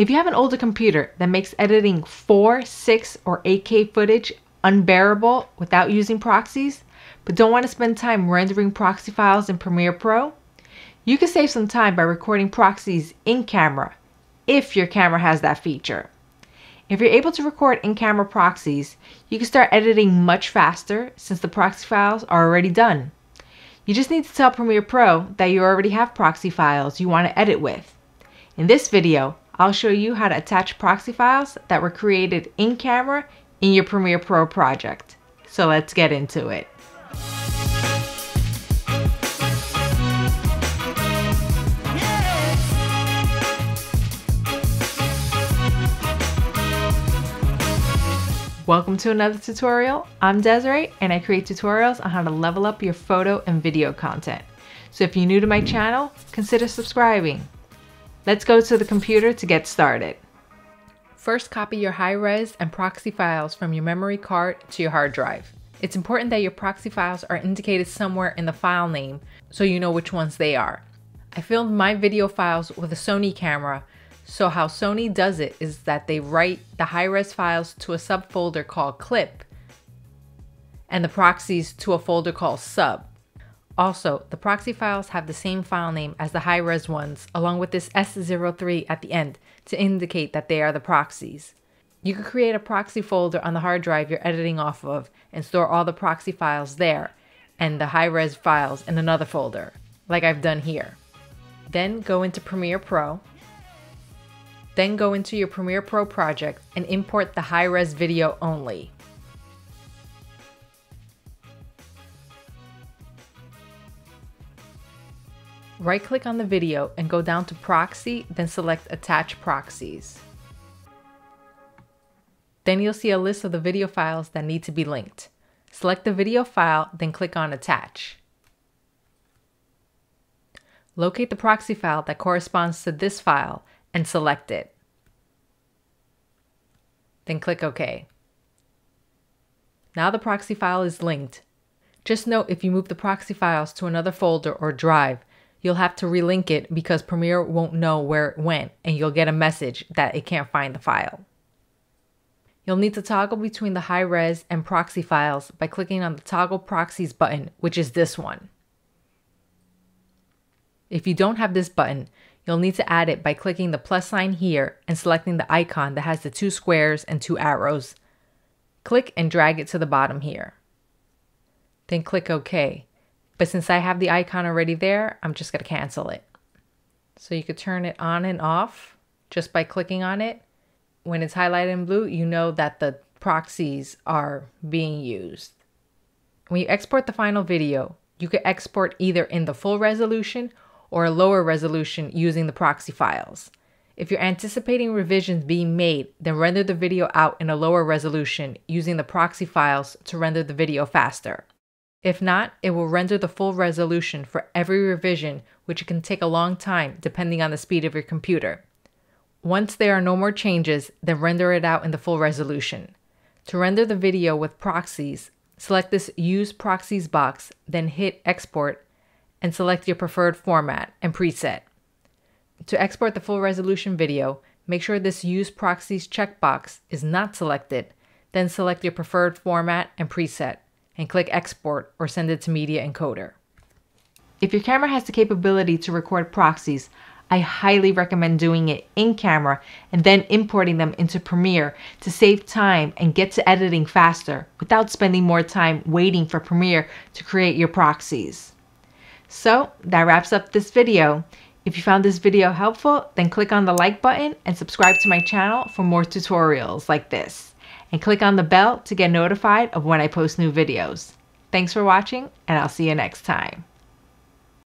If you have an older computer that makes editing 4, 6, or 8K footage unbearable without using proxies, but don't want to spend time rendering proxy files in Premiere Pro, you can save some time by recording proxies in camera if your camera has that feature. If you're able to record in-camera proxies, you can start editing much faster since the proxy files are already done. You just need to tell Premiere Pro that you already have proxy files you want to edit with. In this video, I'll show you how to attach proxy files that were created in camera in your Premiere Pro project. So let's get into it. Welcome to another tutorial. I'm Desiree and I create tutorials on how to level up your photo and video content. So if you're new to my channel, consider subscribing. Let's go to the computer to get started. First, copy your high-res and proxy files from your memory card to your hard drive. It's important that your proxy files are indicated somewhere in the file name so you know which ones they are. I filmed my video files with a Sony camera, so how Sony does it is that they write the high-res files to a subfolder called clip and the proxies to a folder called sub. Also, the proxy files have the same file name as the high-res ones, along with this S03 at the end to indicate that they are the proxies. You can create a proxy folder on the hard drive you're editing off of and store all the proxy files there and the high-res files in another folder, like I've done here. Then go into Premiere Pro. Then go into your Premiere Pro project and import the high-res video only. Right click on the video and go down to proxy, then select attach proxies. Then you'll see a list of the video files that need to be linked. Select the video file, then click on attach. Locate the proxy file that corresponds to this file and select it. Then click OK. Now the proxy file is linked. Just note if you move the proxy files to another folder or drive, you'll have to relink it because Premiere won't know where it went and you'll get a message that it can't find the file. You'll need to toggle between the high res and proxy files by clicking on the toggle proxies button, which is this one. If you don't have this button, you'll need to add it by clicking the plus sign here and selecting the icon that has the two squares and two arrows. Click and drag it to the bottom here. Then click OK. But since I have the icon already there, I'm just going to cancel it. So you could turn it on and off just by clicking on it. When it's highlighted in blue, you know that the proxies are being used. When you export the final video, you could export either in the full resolution or a lower resolution using the proxy files. If you're anticipating revisions being made, then render the video out in a lower resolution using the proxy files to render the video faster. If not, it will render the full resolution for every revision, which can take a long time depending on the speed of your computer. Once there are no more changes, then render it out in the full resolution. To render the video with proxies, select this Use Proxies box, then hit Export, and select your preferred format and preset. To export the full resolution video, make sure this Use Proxies checkbox is not selected, then select your preferred format and preset and click export or send it to Media Encoder. If your camera has the capability to record proxies, I highly recommend doing it in camera and then importing them into Premiere to save time and get to editing faster without spending more time waiting for Premiere to create your proxies. So that wraps up this video. If you found this video helpful, then click on the like button and subscribe to my channel for more tutorials like this and click on the bell to get notified of when I post new videos. Thanks for watching, and I'll see you next time.